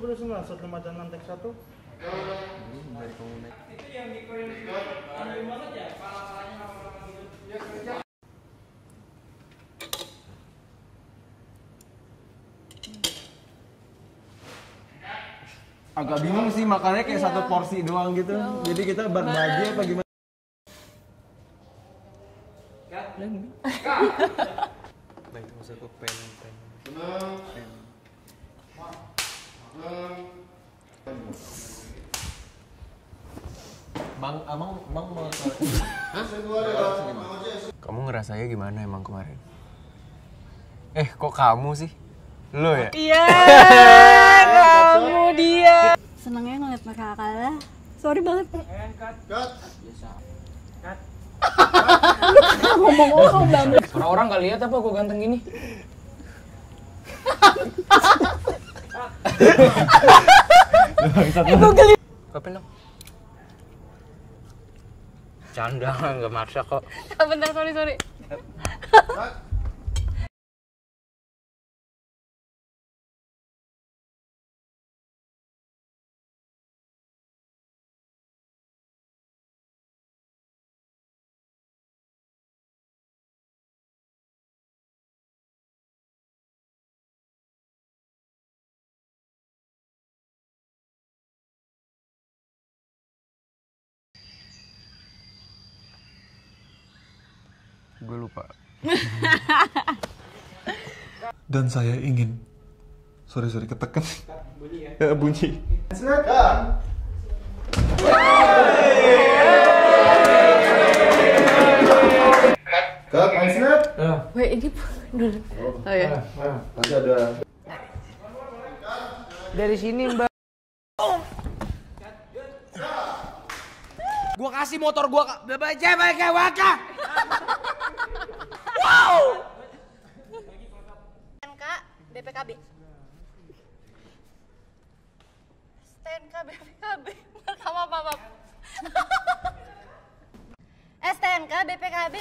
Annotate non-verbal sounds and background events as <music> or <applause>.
boleh semua 156 tek 1 dari pengguna agak bingung sih makannya kayak satu porsi doang gitu. Jadi kita berbagi apa gimana? Baik, maksud aku pen pen. Pen Bang, abang, bang mau Kamu ngerasanya gimana emang kemarin? Eh, kok kamu sih? Lo ya? Iya, kamu dia. Senengnya ngeliat mereka kalah. Sorry banget. Ngomong orang banget. Orang-orang gak lihat apa gue ganteng gini? <laughs> Kapan dong? Canda, nggak maksa kok. Bentar, sorry, sorry. Gue lupa. <laughs> dan saya ingin sorry sorry ketekan bunyi ya bunyi Cut, main snap Wait, ini <laughs> dulu. Oh ya. Nanti ada Dari sini mbak. Gua kasih motor gua kak. Baca pakai waka. BPKB. STNK BPKB. Sama apa, Bab? <laughs> STNK BPKB